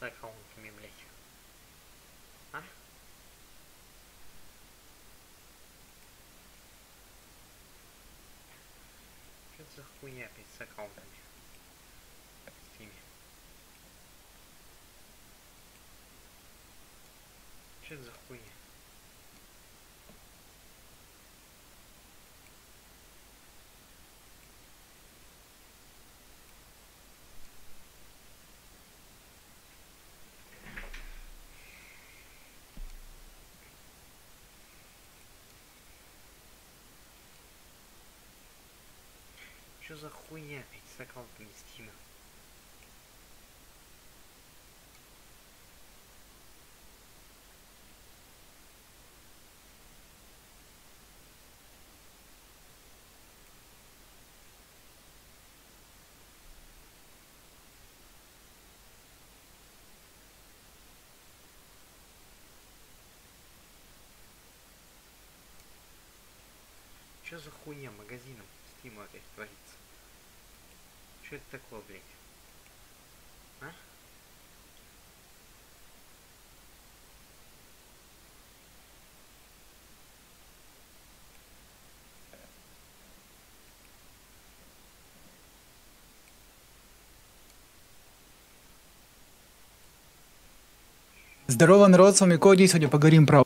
с аккаунтами, блядь? А? Что за хуйня опять с аккаунтами? В Стиме. Что это за хуйня? Что за хуйня? Опять с аккаунтами Стима? Что за хуйня? Магазином Стима опять творится? Что это такое, блядь? А? Здорово, народ, с вами Коди, сегодня поговорим про...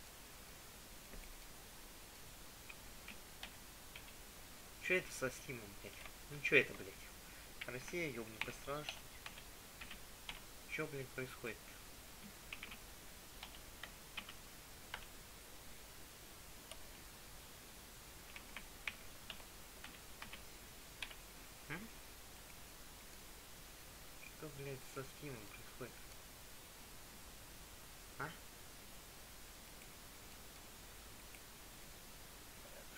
Что это со Стимом, блядь? Ну что это, блядь? Россия что ли? Чё, блядь, происходит? М? Что, блядь, со Стимом происходит? А?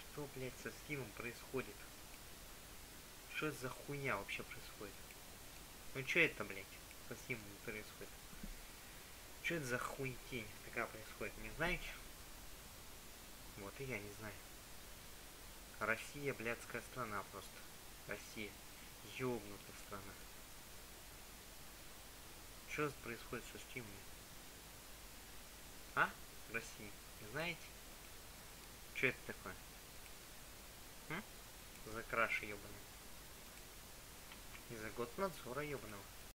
Что, блядь, со Стимом происходит? Что за хуйня вообще происходит? Ну что это, блядь, со Стимом происходит? Что это за хуетень такая происходит, не знаете? Вот и я не знаю. Россия, блядская страна просто. Россия. Ёбнутая страна. Что происходит со Стимом? А? В России. Знаете? Что это такое? М? За краши ёбаные. И за год надзора ёбаного.